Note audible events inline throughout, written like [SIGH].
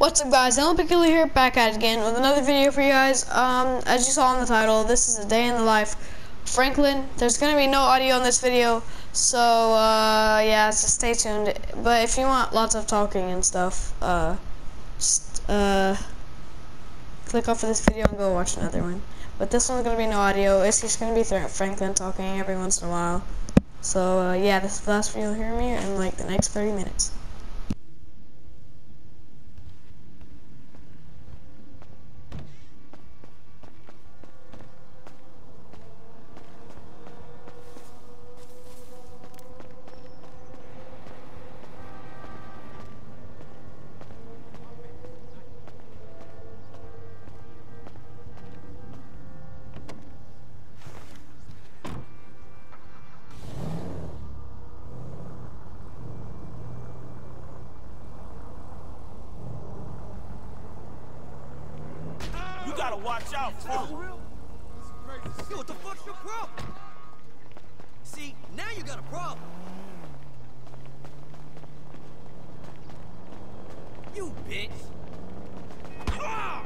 What's up guys, Ellen Piccoli here, back at it again with another video for you guys. Um, as you saw in the title, this is a day in the life Franklin. There's gonna be no audio in this video, so uh, yeah, so stay tuned. But if you want lots of talking and stuff, uh, just uh, click off of this video and go watch another one. But this one's gonna be no audio, it's just gonna be Franklin talking every once in a while. So uh, yeah, this is the last video you'll hear me in like the next 30 minutes. Watch out, fool. Yo, what the fuck's your problem? See, now you got a problem. You bitch. Ah!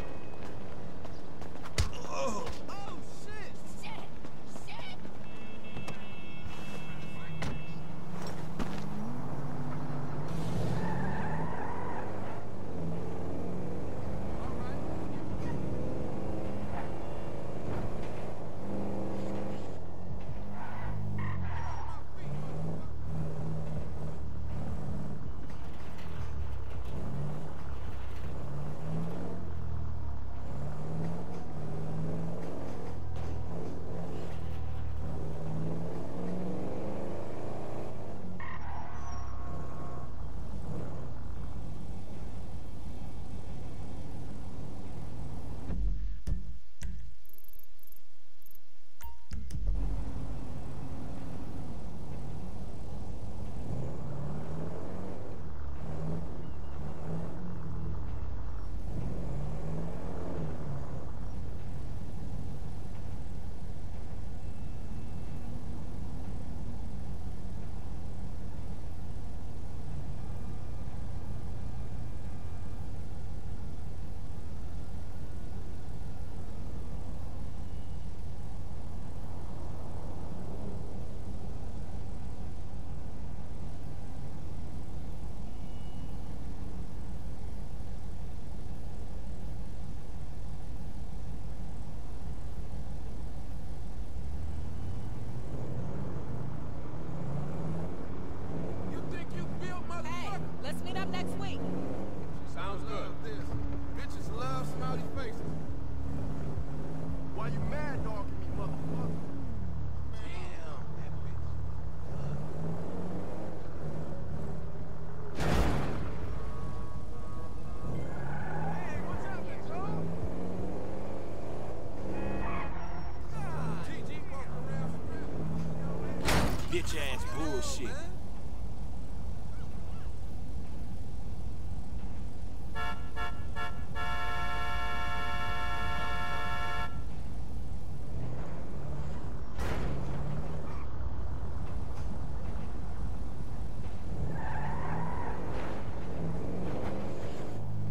Bitch ass bullshit.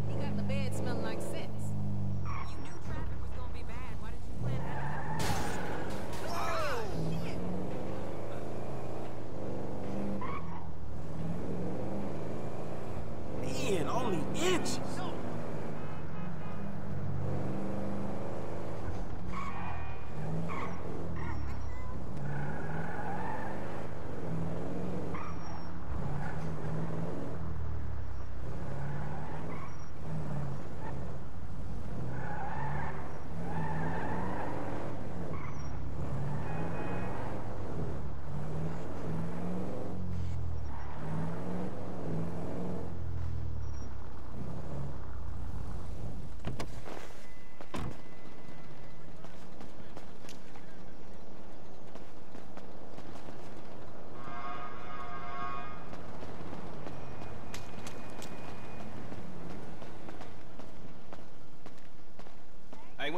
He got the bed smelling like sex. You knew traffic was gonna be bad. Why didn't you plan ahead? Man, only inches.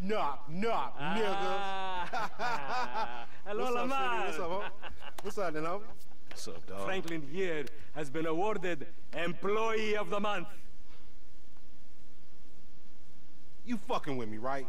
Knock, knock, nigga. Ah. [LAUGHS] Hello, What's up, Lamar. City? What's up, homie? What's up, then, homie? What's up, dog? Franklin here has been awarded Employee of the Month. You fucking with me, right?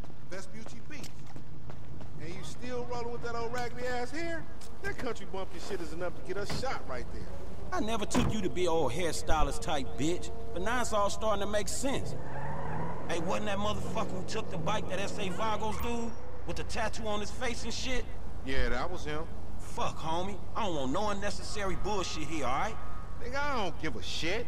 Vespucci Beach. And you still rolling with that old raggedy ass hair? That country bumpkin shit is enough to get us shot right there. I never took you to be old hairstylist type bitch, but now it's all starting to make sense. Hey, wasn't that motherfucker who took the bike that S.A. Vagos dude? With the tattoo on his face and shit? Yeah, that was him. Fuck, homie. I don't want no unnecessary bullshit here, alright? Nigga, I don't give a shit.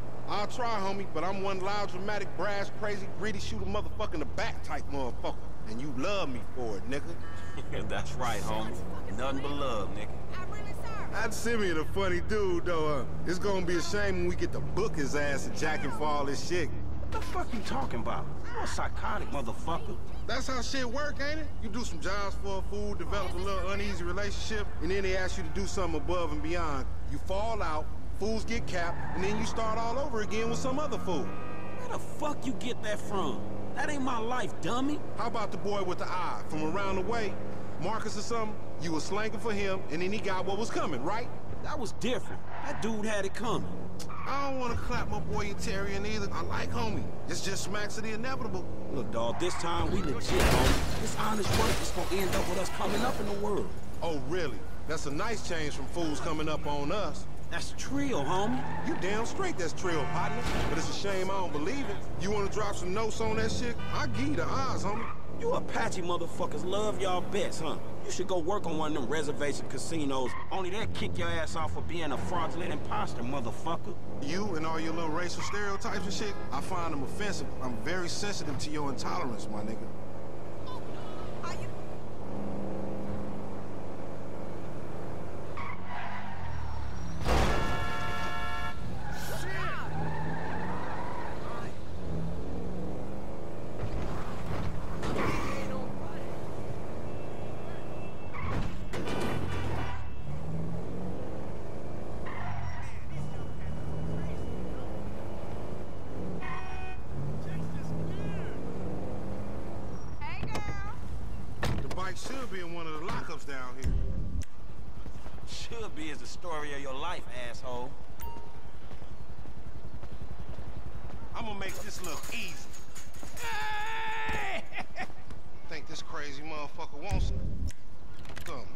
I'll try, homie, but I'm one loud, dramatic, brash, crazy, greedy, shoot a motherfucker in the back type motherfucker. And you love me for it, nigga. [LAUGHS] That's right, homie. Nothing but love, nigga. I really sorry. That Simeon a funny dude, though. Uh, it's gonna be a shame when we get to book his ass and jack him for all this shit. What the fuck you talking about? You're a psychotic motherfucker. That's how shit work, ain't it? You do some jobs for a fool, develop a little uneasy relationship, and then they ask you to do something above and beyond. You fall out, fools get capped, and then you start all over again with some other fool. Where the fuck you get that from? That ain't my life, dummy. How about the boy with the eye from around the way? Marcus or something? You was slanking for him, and then he got what was coming, right? That was different. That dude had it coming. I don't want to clap my boy Interior either. I like homie. It's just smacks of the inevitable. Look, dawg, this time we legit, homie. This honest work is gonna end up with us coming up in the world. Oh, really? That's a nice change from fools coming up on us. That's Trill, homie. You damn straight that's Trill, partner. But it's a shame I don't believe it. You want to drop some notes on that shit? I give you the odds, homie. You Apache motherfuckers love y'all bets, huh? You should go work on one of them reservation casinos. Only that kick your ass off for being a fraudulent imposter, motherfucker. You and all your little racial stereotypes and shit, I find them offensive. I'm very sensitive to your intolerance, my nigga. Are you? Hey, girl. The bike should be in one of the lockups down here. Should be is the story of your life, asshole. I'm gonna make this look easy. [LAUGHS] Think this crazy motherfucker motherfucker wants something.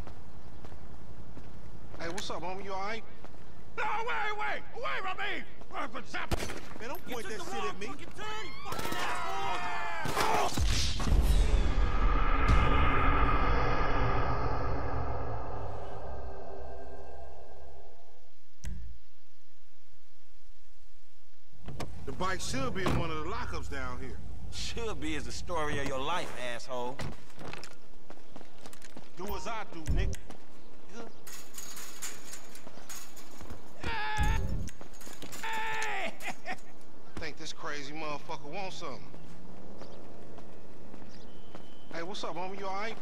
Hey, what's up, homie? You alright? No, wait, wait! Away from me! Work with Zap! Man, don't point that shit at me. Bike should be in one of the lockups down here. Should be is the story of your life, asshole. Do as I do, nigga. [LAUGHS] I think this crazy motherfucker wants something. Hey, what's up, homie? You alright?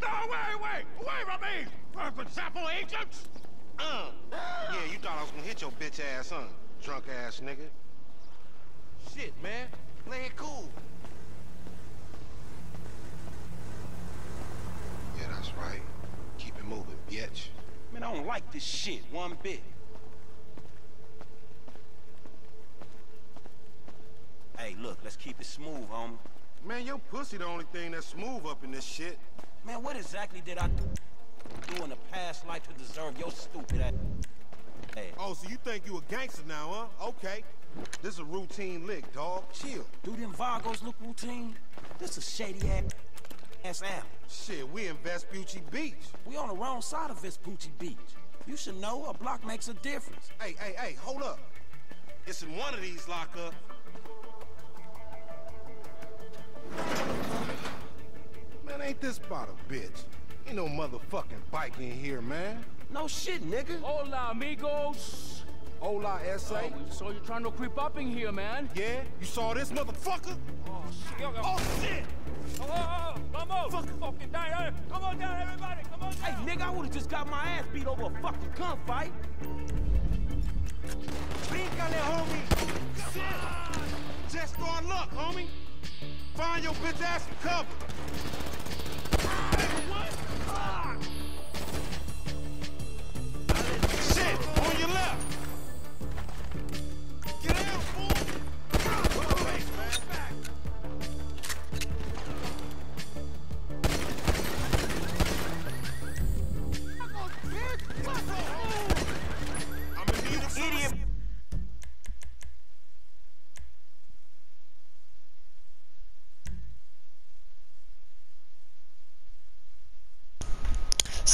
No, way, wait, wait! Away from me! Work with Zappo agents! Uh. Yeah, you thought I was gonna hit your bitch ass, huh? Drunk ass nigga. Shit, man. Play it cool. Yeah, that's right. Keep it moving, bitch. Man, I don't like this shit one bit. Hey, look, let's keep it smooth, homie. Man, your pussy the only thing that's smooth up in this shit. Man, what exactly did I do in the past life to deserve your stupid ass? Oh, so you think you a gangster now, huh? Okay. This is a routine lick, dog. Chill. do them Vagos look routine? This a shady ass ass alley. Shit, we in Vespucci Beach. We on the wrong side of Vespucci Beach. You should know a block makes a difference. Hey, hey, hey, hold up. It's in one of these lockups. Man, ain't this about a bitch? Ain't no motherfucking bike in here, man. No shit, nigga. Hola, amigos. Hola, S.A. Oh, we saw you trying to creep up in here, man. Yeah? You saw this motherfucker? Oh, shit. Oh, shit! Oh, oh, oh, come on. Fuck. Fucking down. Hey, eh? Come on down, everybody. Come on Hey, down. nigga, I would've just got my ass beat over a fucking gunfight. Bríncale, homie! Shit! Just our luck, homie! Find your bitch ass some cover! What? Shit!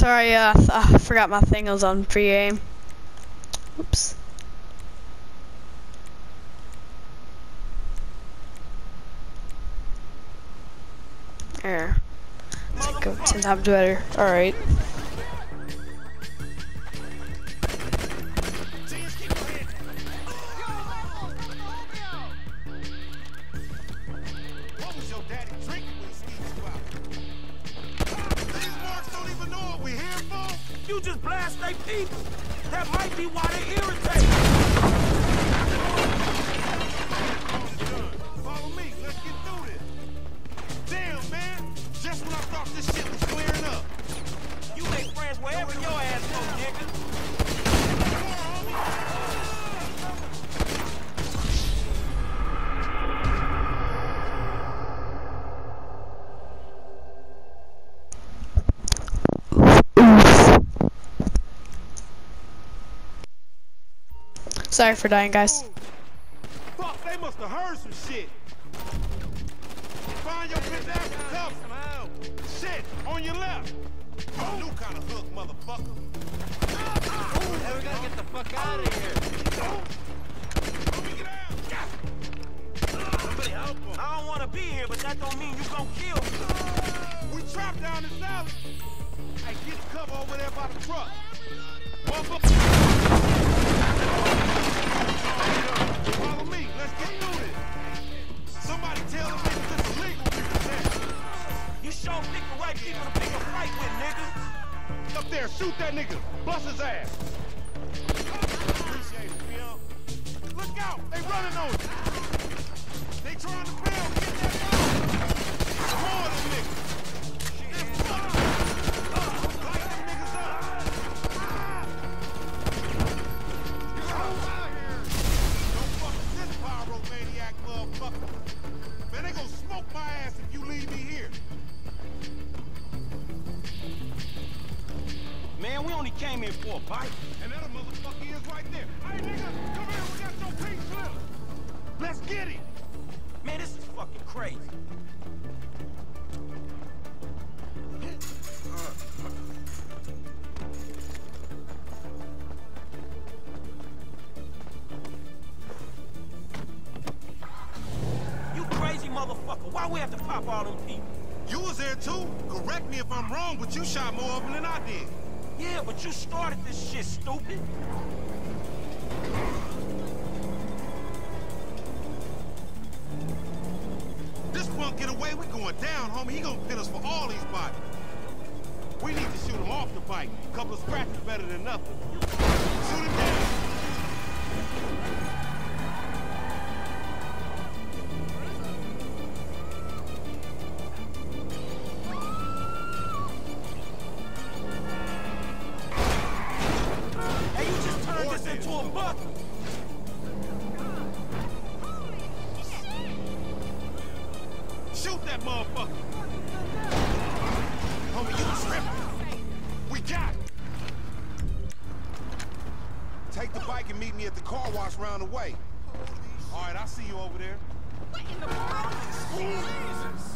Sorry, uh, th- uh, I forgot my thing I was on pre-game. Oops. Go ten times better. Alright. Sorry for dying, guys. Fuck, they must have heard some shit. Find your bitch ass some cover. Shit, on your left. A new kind of hook, motherfucker. Hey, we gotta get the fuck out of here. Homie, get out. Somebody help him. I don't want to be here, but that don't mean you gon' kill me. We trapped down this alley. Hey, get cover over there by the truck. Motherfucker. Let's get through this. Somebody tell them niggas it's illegal to protect. You sure pick the right people to pick a fight with, nigga. Up there, shoot that nigga. Bust his ass. Appreciate it, Pimp. Look out. They running on you. They trying to bail. Get that gun. More of them leave me here? Man, we only came here for a bite. And that a motherfucker is right there. Hey, nigga, come here, we got. Let's get it. Man, this is fucking crazy. Why we have to pop all them people? You was there too. Correct me if I'm wrong, but you shot more of them than I did. Yeah, but you started this shit, stupid. This punk get away, we going down, homie. He gonna pin us for all these bodies. We need to shoot him off the bike. Couple of scratches better than nothing. Shoot him down. The meet me at the car wash round the way. All right, I'll see you over there. What in the world? Jesus.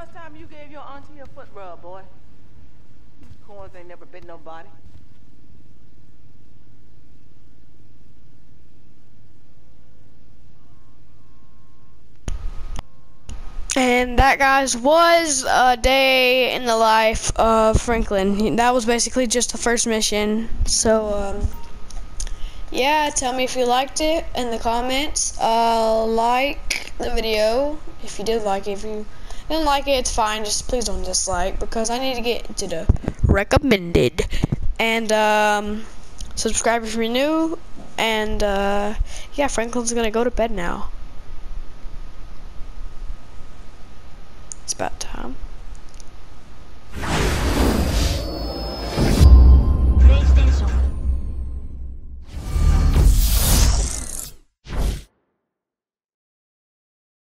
Last time you gave your auntie a foot rub, boy? These corns ain't never bit nobody. And that, guys, was a day in the life of Franklin. That was basically just the first mission. So, um, yeah, tell me if you liked it in the comments. Uh, like the video if you did like it. If you didn't like it, it's fine. Just please don't dislike because I need to get to the recommended. And, um, subscribe if you're new. And, uh, yeah, Franklin's gonna go to bed now. It's about time.